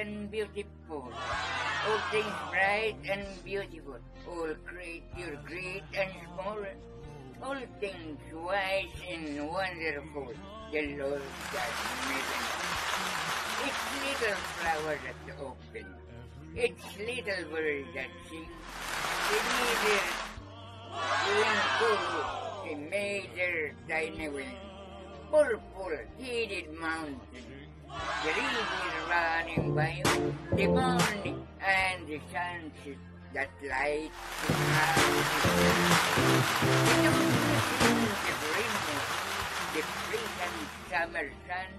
and beautiful. All things bright and beautiful. All creature great and small. All things wise and wonderful. The Lord God made them. It's little flower that open. It's little bird that sing. The neither wing too. He made tiny wing. Purple heated mountain. The river running by. The morning and the sunset that light the mountain. The and summer sun.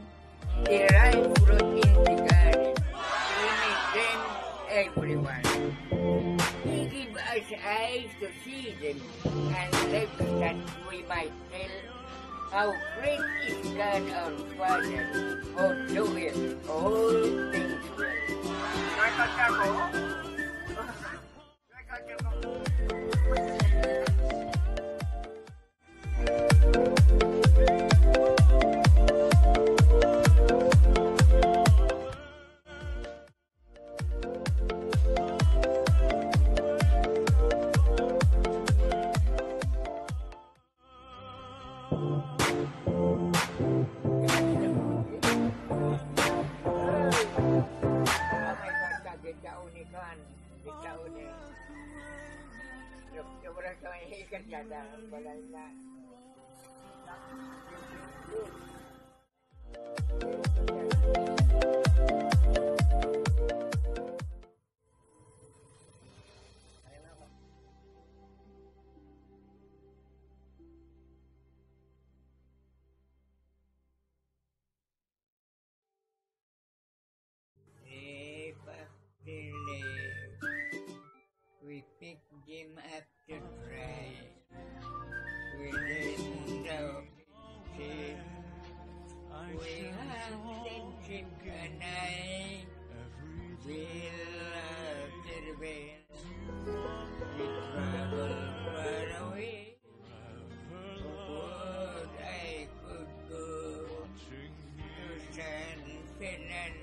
The ripe fruit in the garden. He made them everyone. He give us eyes to see them and lips that we might tell how great is God our Father oh, who doeth oh. all Gitaon ni Kan. Gitaon ni... Sobrang sa may hikat yata. Balay pick game up the We Winner Mundo team. We have the chick and I will intervene. We travel far away. What I could go to San Finland.